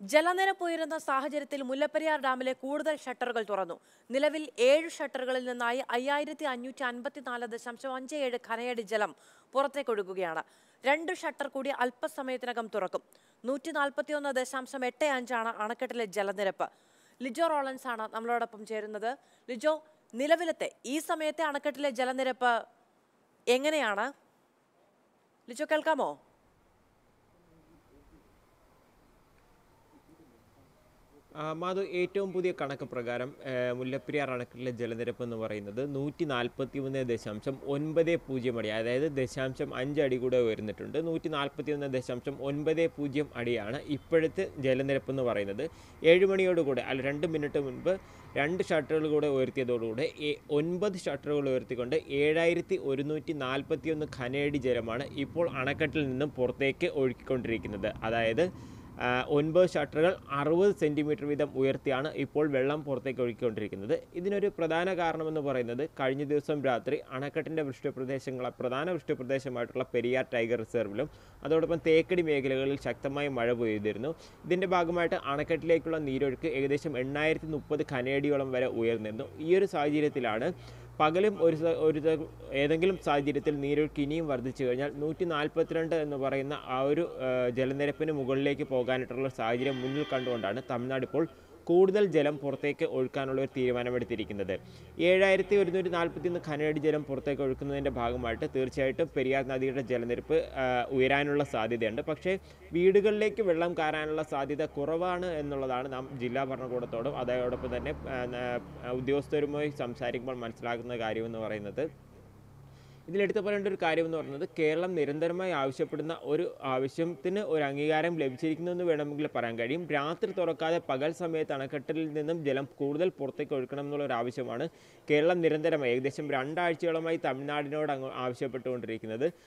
ജലനിരപ്പ് ഉയരുന്ന സാഹചര്യത്തിൽ മുല്ലപ്പെരിയാർ ഡാമിലെ കൂടുതൽ ഷട്ടറുകൾ തുറന്നു. നിലവിൽ ഏഴ് ഷട്ടറുകളിൽ നിന്നായി അയ്യായിരത്തി അഞ്ഞൂറ്റി അൻപത്തിനാല് ദശാംശം അഞ്ച് ഏഴ് ഖനയടി ജലം പുറത്തേക്കൊഴുകുകയാണ് രണ്ട് ഷട്ടർ കൂടി അല്പസമയത്തിനകം തുറക്കും. നൂറ്റി നാൽപ്പത്തിയൊന്ന് ദശാംശം എട്ട് അഞ്ചാണ് അണക്കെട്ടിലെ ജലനിരപ്പ്. ലിജോ റോളൻസ് ആണ് നമ്മളോടൊപ്പം ചേരുന്നത്. ലിജോ നിലവിലത്തെ ഈ സമയത്തെ അണക്കെട്ടിലെ ജലനിരപ്പ് എങ്ങനെയാണ്? ലിജോ കേൾക്കാമോ? മാധു ഏറ്റവും പുതിയ കണക്ക് പ്രകാരം മുല്ലപ്പെരിയാർ അണക്കെട്ടിലെ ജലനിരപ്പ് എന്ന് പറയുന്നത് നൂറ്റി നാൽപ്പത്തി ഒന്ന് ദശാംശം ഒൻപത് പൂജ്യം അടി അതായത് ദശാംശം അഞ്ച് അടി കൂടെ ഉയർന്നിട്ടുണ്ട്. നൂറ്റി നാൽപ്പത്തി ഒന്ന് ദശാംശം ഒൻപത് പൂജ്യം അടിയാണ് ഇപ്പോഴത്തെ ജലനിരപ്പ് എന്ന് പറയുന്നത്. ഏഴ് മണിയോടുകൂടെ അല്ല രണ്ട് മിനിറ്റ് മുൻപ് രണ്ട് ഷട്ടറുകൾ കൂടെ ഉയർത്തിയതോടുകൂടെ ഒൻപത് ഷട്ടറുകൾ ഉയർത്തിക്കൊണ്ട് ഏഴായിരത്തി ഒരുന്നൂറ്റി നാൽപ്പത്തി ഒന്ന് ഖനയടി ജലമാണ് ഇപ്പോൾ അണക്കെട്ടിൽ നിന്നും പുറത്തേക്ക് ഒഴുക്കിക്കൊണ്ടിരിക്കുന്നത്. അതായത് ഒൻപത് ഷട്ടറുകൾ അറുപത് സെന്റിമീറ്റർ വീതം ഉയർത്തിയാണ് ഇപ്പോൾ വെള്ളം പുറത്തേക്ക് ഒഴുക്കിക്കൊണ്ടിരിക്കുന്നത്. ഇതിനൊരു പ്രധാന കാരണമെന്ന് പറയുന്നത് കഴിഞ്ഞ ദിവസം രാത്രി അണക്കെട്ടിന്റെ വൃഷ്ടിപ്രദേശങ്ങൾ പ്രധാന വൃഷ്ടിപ്രദേശമായിട്ടുള്ള പെരിയാർ ടൈഗർ റിസർവിലും അതോടൊപ്പം തേക്കടി മേഖലകളിൽ ശക്തമായ മഴ പെയ്തിരുന്നു. ഇതിന്റെ ഭാഗമായിട്ട് അണക്കെട്ടിലേക്കുള്ള നീരൊഴുക്ക് ഏകദേശം എണ്ണായിരത്തി മുപ്പത് ഖനയടിയോളം വരെ ഉയർന്നിരുന്നു. ഈ ഒരു സാഹചര്യത്തിലാണ് പകലും ഒരു ഒരു ഏതെങ്കിലും സാഹചര്യത്തിൽ നീരൊഴുക്ക് ഇനിയും വർദ്ധിച്ചു കഴിഞ്ഞാൽ നൂറ്റി നാൽപ്പത്തിരണ്ട് എന്ന് പറയുന്ന ആ ഒരു ജലനിരപ്പിന് മുകളിലേക്ക് പോകാനായിട്ടുള്ള സാഹചര്യം മുന്നിൽ കണ്ടുകൊണ്ടാണ് തമിഴ്നാട് ഇപ്പോൾ കൂടുതൽ ജലം പുറത്തേക്ക് ഒഴുക്കാനുള്ള ഒരു തീരുമാനമെടുത്തിരിക്കുന്നത്. ഏഴായിരത്തി ഒരുന്നൂറ്റി നാൽപ്പത്തി ഒന്ന് ഖനയടി ജലം പുറത്തേക്ക് ഒഴുക്കുന്നതിന്റെ ഭാഗമായിട്ട് തീർച്ചയായിട്ടും പെരിയാർ നദിയുടെ ജലനിരപ്പ് ഉയരാനുള്ള സാധ്യതയുണ്ട്. പക്ഷേ വീടുകളിലേക്ക് വെള്ളം കയറാനുള്ള സാധ്യത കുറവാണ് എന്നുള്ളതാണ് നാം ജില്ലാ ഭരണകൂടത്തോടും അതോടൊപ്പം തന്നെ ഉദ്യോഗസ്ഥരുമായി സംസാരിക്കുമ്പോൾ മനസ്സിലാക്കുന്ന കാര്യമെന്ന് പറയുന്നത്. ഇതിലെടുത്ത് പറയേണ്ട ഒരു കാര്യം എന്ന് പറയുന്നത് കേരളം നിരന്തരമായി ആവശ്യപ്പെടുന്ന ഒരു ആവശ്യത്തിന് ഒരു അംഗീകാരം ലഭിച്ചിരിക്കുന്നു എന്ന് വേണമെങ്കിൽ പറയാൻ കഴിയും. രാത്രി തുറക്കാതെ പകൽ സമയത്ത് അണക്കെട്ടിൽ നിന്നും ജലം കൂടുതൽ പുറത്തേക്ക് ഒഴുക്കണം എന്നുള്ള ഒരു ആവശ്യമാണ് കേരളം നിരന്തരമായി ഏകദേശം രണ്ടാഴ്ചയോളമായി തമിഴ്നാടിനോട് ആവശ്യപ്പെട്ടുകൊണ്ടിരിക്കുന്നത്.